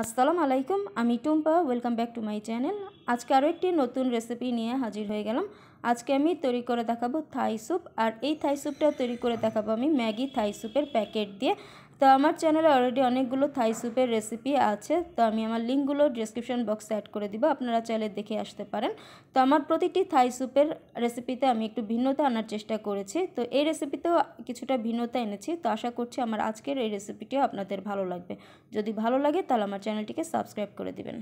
আসসালামু আলাইকুম, আমি Tumpa welcome back to my channel আজকে আরও একটি নতুন রেসিপি নিয়ে হাজির হয়ে গেলাম। আজকে আমি তৈরি করে দেখাবো থাই স্যুপ, আর এই থাই স্যুপটা তৈরি করে দেখাবো আমি ম্যাগি থাই স্যুপের প্যাকেট দিয়ে। তো আমার চ্যানেলে অলরেডি অনেকগুলো থাই স্যুপের রেসিপি আছে। তো আমি আমার লিঙ্কগুলো ডিসক্রিপশন বক্সে অ্যাড করে দিব, আপনারা চাইলে দেখে আসতে পারেন। তো আমার প্রতিটি থাই স্যুপের রেসিপিতে আমি একটু ভিন্নতা আনার চেষ্টা করেছি। তো এই রেসিপিতেও কিছুটা ভিন্নতা এনেছি। তো আশা করছি আমার আজকের এই রেসিপিটিও আপনাদের ভালো লাগবে। যদি ভালো লাগে তাহলে আমার চ্যানেলটিকে সাবস্ক্রাইব করে দিবেন।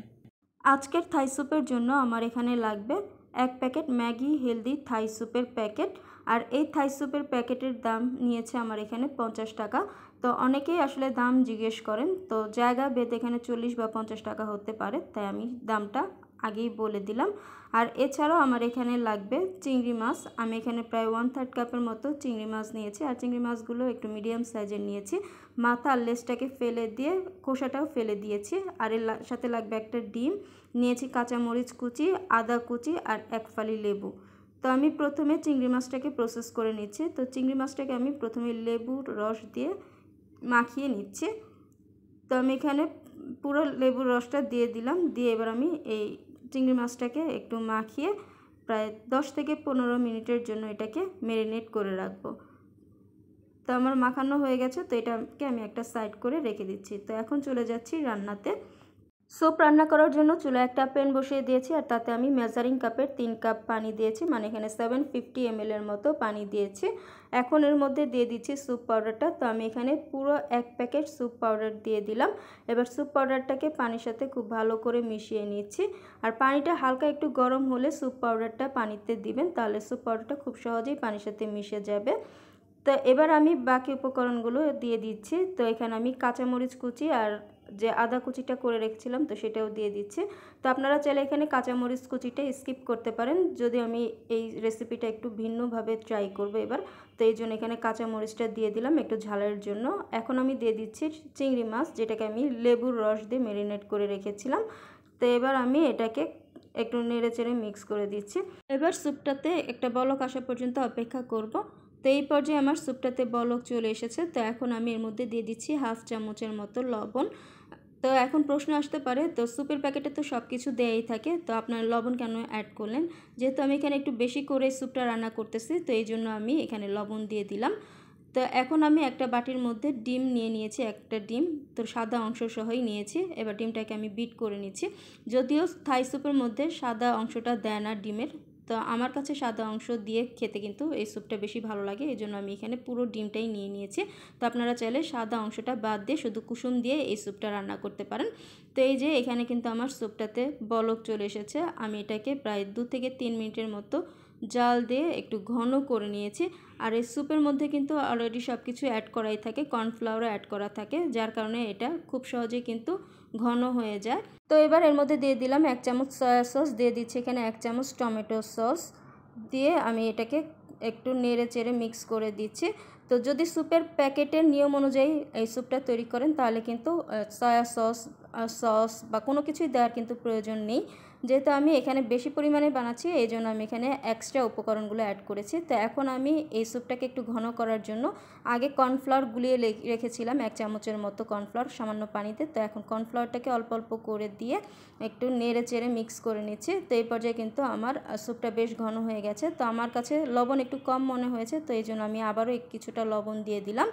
আজকের থাই স্যুপের জন্য আমার এখানে লাগবে এক প্যাকেট ম্যাগি হেলদি থাই স্যুপের প্যাকেট। আর এই থাই স্যুপের প্যাকেটের দাম নিয়েছে আমার এখানে পঞ্চাশ টাকা। তো অনেকেই আসলে দাম জিজ্ঞেস করেন, তো জায়গা বেদ এখানে চল্লিশ বা পঞ্চাশ টাকা হতে পারে, তাই আমি দামটা আগেই বলে দিলাম। আর এছাড়াও আমার এখানে লাগবে চিংড়ি মাছ। আমি এখানে প্রায় ওয়ান থার্ড কাপের মতো চিংড়ি মাছ নিয়েছি। আর চিংড়ি মাছগুলো একটু মিডিয়াম সাইজের নিয়েছি। মাথা আর লেসটাকে ফেলে দিয়ে, খোসাটাও ফেলে দিয়েছি। আর এর সাথে লাগবে একটা ডিম। নিয়েছি কাঁচামরিচ কুচি, আদা কুচি আর এক ফালি লেবু। তো আমি প্রথমে চিংড়ি মাছটাকে প্রসেস করে নিচ্ছি। তো চিংড়ি মাছটাকে আমি প্রথমে লেবুর রস দিয়ে মাখিয়ে নিচ্ছি। তো আমি এখানে পুরো লেবুর রসটা দিয়ে দিলাম। দিয়ে এবার আমি এই চিংড়ি মাছটাকে একটু মাখিয়ে প্রায় দশ থেকে পনেরো মিনিটের জন্য এটাকে ম্যারিনেট করে রাখব। তো আমার মাখানো হয়ে গেছে, তো এটাকে আমি একটা সাইড করে রেখে দিচ্ছি। তো এখন চলে যাচ্ছি রান্নাতে। স্যুপ রান্না করার জন্য চুলা একটা প্যান বসিয়ে দিয়েছি, আর তাতে আমি মেজারিং কাপের তিন কাপ পানি দিয়েছি মানে এখানে সেভেন ফিফটি এম এর মতো পানি দিয়েছি। এখন এর মধ্যে দিয়ে দিচ্ছি স্যুপ পাউডারটা তো আমি এখানে পুরো এক প্যাকেট স্যুপ পাউডার দিয়ে দিলাম। এবার স্যুপ পাউডারটাকে পানির সাথে খুব ভালো করে মিশিয়ে নিচ্ছি, আর পানিটা হালকা একটু গরম হলে স্যুপ পাউডারটা পানিতে দিবেন, তাহলে স্যুপ পাউডারটা খুব সহজেই পানির সাথে মিশে যাবে। তো এবার আমি বাকি উপকরণগুলো দিয়ে দিচ্ছি, তো এখানে আমি কাঁচামরিচ কুচি আর যে আদা কুচিটা করে রেখেছিলাম, তো সেটাও দিয়ে দিচ্ছি। তো আপনারা চাইলে এখানে কাঁচামরিচ কুচিটা স্কিপ করতে পারেন। যদি আমি এই রেসিপিটা একটু ভিন্নভাবে ট্রাই করব এবার, তো এই জন্য এখানে কাঁচামরিচটা দিয়ে দিলাম একটু ঝালের জন্য। এখন আমি দিয়ে দিচ্ছি চিংড়ি মাছ, যেটাকে আমি লেবুর রস দিয়ে ম্যারিনেট করে রেখেছিলাম। তো এবার আমি এটাকে একটু নেড়ে চেড়ে মিক্স করে দিচ্ছি। এবার স্যুপটাতে একটা বলক আসা পর্যন্ত অপেক্ষা করব। তো এই পর্যায়ে আমার স্যুপটাতে বলক চলে এসেছে। তো এখন আমি এর মধ্যে দিয়ে দিচ্ছি হাফ চামচের মতো লবণ। তো এখন প্রশ্ন আসতে পারে, তো স্যুপের প্যাকেটে তো সব কিছু দেয়াই থাকে, তো আপনার লবণ কেন অ্যাড করলেন? যেহেতু আমি এখানে একটু বেশি করে স্যুপটা রান্না করতেছি, তো এই জন্য আমি এখানে লবণ দিয়ে দিলাম। তো এখন আমি একটা বাটির মধ্যে ডিম নিয়ে নিয়েছি, একটা ডিম, তো সাদা অংশ সহই নিয়েছি, এবার ডিমটাকে আমি বিট করে নিচ্ছি। যদিও থাই স্যুপের মধ্যে সাদা অংশটা দেয় না ডিমের তো আমার কাছে সাদা অংশ দিয়ে খেতে কিন্তু এই স্যুপটা বেশি ভালো লাগে এই জন্য আমি এখানে পুরো ডিমটাই নিয়ে নিয়েছি। তো আপনারা চাইলে সাদা অংশটা বাদ দিয়ে শুধু কুসুম দিয়ে এই স্যুপটা রান্না করতে পারেন। তো এই যে এখানে কিন্তু আমার স্যুপটাতে বলক চলে এসেছে, আমি এটাকে প্রায় দু থেকে তিন মিনিটের মতো জাল দিয়ে একটু ঘন করে নিয়েছি। আর এই স্যুপের মধ্যে কিন্তু অলরেডি সব কিছু অ্যাড করাই থাকে কর্নফ্লাওয়ারও অ্যাড করা থাকে, যার কারণে এটা খুব সহজেই কিন্তু ঘন হয়ে যায়। তো এবার এর মধ্যে দিয়ে দিলাম এক চামচ সয়া সস দিয়ে দিচ্ছি এখানে এক চামচ টমেটো সস দিয়ে আমি এটাকে একটু নেড়ে চেড়ে মিক্স করে দিচ্ছি। তো যদি স্যুপের প্যাকেটের নিয়ম অনুযায়ী এই স্যুপটা তৈরি করেন, তাহলে কিন্তু সয়া সস সস বা কোনো কিছুই দেওয়ার কিন্তু প্রয়োজন নেই। যেহেতু আমি এখানে বেশি পরিমাণে বানাচ্ছি, এই জন্য আমি এখানে এক্সট্রা উপকরণগুলো অ্যাড করেছি। তো এখন আমি এই স্যুপটাকে একটু ঘন করার জন্য আগে কর্নফ্লাওয়ার গুলিয়ে রেখেছিলাম এক চামচের মতো কর্নফ্লাওয়ার সামান্য পানিতে। তো এখন কর্নফ্লাওয়ারটাকে অল্প অল্প করে দিয়ে একটু নেড়ে চেড়ে মিক্স করে নিচ্ছি। তো এই পর্যায়ে কিন্তু আমার স্যুপটা বেশ ঘন হয়ে গেছে। তো আমার কাছে লবণ একটু কম মনে হয়েছে, তো এই জন্য আমি আবারও কিছুটা লবণ দিয়ে দিলাম।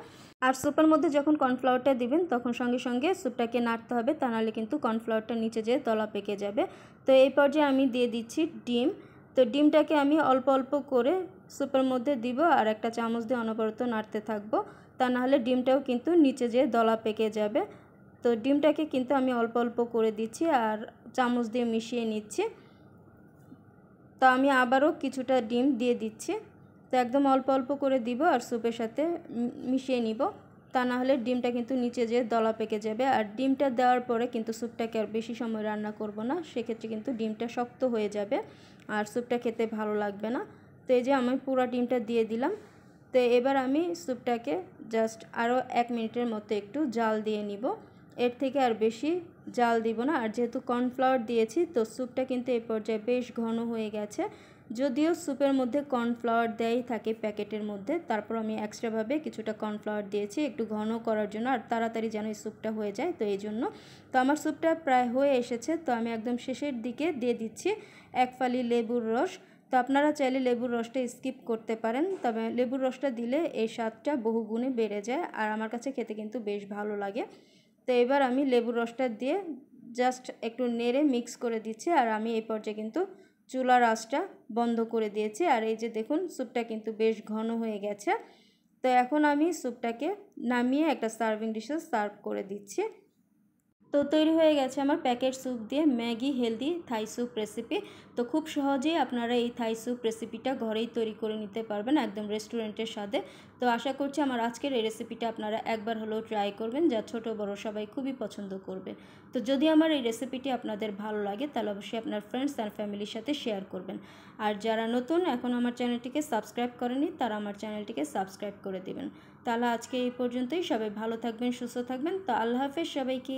আর স্যুপের মধ্যে যখন কর্নফ্লাওয়ারটা দিবেন, তখন সঙ্গে সঙ্গে স্যুপটাকে নাড়তে হবে। তা নাহলে কিন্তু কর্নফ্লাওয়ারটা নিচে যেয়ে তলা পেকে যাবে। তো এই পর্যায়ে আমি দিয়ে দিচ্ছি ডিম। তো ডিমটাকে আমি অল্প অল্প করে স্যুপের মধ্যে দিব আর একটা চামচ দিয়ে অনবরত নাড়তে থাকব। তা নাহলে ডিমটাও কিন্তু নিচে যেয়ে দলা পেকে যাবে। তো ডিমটাকে কিন্তু আমি অল্প অল্প করে দিচ্ছি আর চামচ দিয়ে মিশিয়ে নিচ্ছি। তো আমি আবারও কিছুটা ডিম দিয়ে দিচ্ছি। তো একদম অল্প অল্প করে দিব আর স্যুপের সাথে মিশিয়ে নিব। তা না হলে ডিমটা কিন্তু নিচে যেয়ে দলা পেকে যাবে। আর ডিমটা দেওয়ার পরে কিন্তু স্যুপটাকে আর বেশি সময় রান্না করব না, সেক্ষেত্রে কিন্তু ডিমটা শক্ত হয়ে যাবে আর স্যুপটা খেতে ভালো লাগবে না। তো এই যে আমি পুরো ডিমটা দিয়ে দিলাম। তো এবার আমি স্যুপটাকে জাস্ট আরও এক মিনিটের মতো একটু জাল দিয়ে নিব। এর থেকে আর বেশি জাল দিব না। আর যেহেতু কর্নফ্লাওয়ার দিয়েছি, তো স্যুপটা কিন্তু এই পর্যায়ে বেশ ঘন হয়ে গেছে। যদিও স্যুপের মধ্যে কর্নফ্লাওয়ার দেয় থাকে প্যাকেটের মধ্যে, তারপর আমি এক্সট্রাভাবে কিছুটা কর্নফ্লাওয়ার দিয়েছি, একটু ঘন করার জন্য, আর তাড়াতাড়ি যেন এই স্যুপটা হয়ে যায়, তো এই জন্য। তো আমার স্যুপটা প্রায় হয়ে এসেছে, তো আমি একদম শেষের দিকে দিয়ে দিচ্ছি এক ফালি লেবুর রস। তো আপনারা চাইলে লেবুর রসটা স্কিপ করতে পারেন, তবে লেবুর রসটা দিলে এই স্বাদটা বহুগুণে বেড়ে যায়, আর আমার কাছে খেতে কিন্তু বেশ ভালো লাগে। তো এবার আমি লেবুর রসটা দিয়ে জাস্ট একটু নেড়ে মিক্স করে দিচ্ছি, আর আমি এই পর্যায়ে কিন্তু চুলার আঁচটা বন্ধ করে দিয়েছি। আর এই যে দেখুন, স্যুপটা কিন্তু বেশ ঘন হয়ে গেছে। তো এখন আমি স্যুপটাকে নামিয়ে একটা সার্ভিং ডিশে সার্ভ করে দিচ্ছি। তো তৈরি হয়ে গেছে আমার প্যাকেট স্যুপ দিয়ে Maggi, healthy Thai soup recipe তো খুব সহজেই আপনারা এই থাই স্যুপ রেসিপিটা ঘরেই তৈরি করে নিতে পারবেন একদম রেস্টুরেন্টের স্বাদে। তো আশা করছি আমার আজকের এই রেসিপিটা আপনারা একবার হলেও ট্রাই করবেন, যা ছোট, বড় সবাই খুবই পছন্দ করবে। তো যদি আমার এই রেসিপিটি আপনাদের ভালো লাগে, তাহলে অবশ্যই আপনার ফ্রেন্ডস অ্যান্ড ফ্যামিলির সাথে শেয়ার করবেন। আর যারা নতুন, এখন আমার চ্যানেলটিকে সাবস্ক্রাইব করেনি তারা আমার চ্যানেলটিকে সাবস্ক্রাইব করে দেবেন। তাহলে আজকে এই পর্যন্তই। সবাই ভালো থাকবেন সুস্থ থাকবেন। তো আল্লাহ হাফেজ সবাইকে।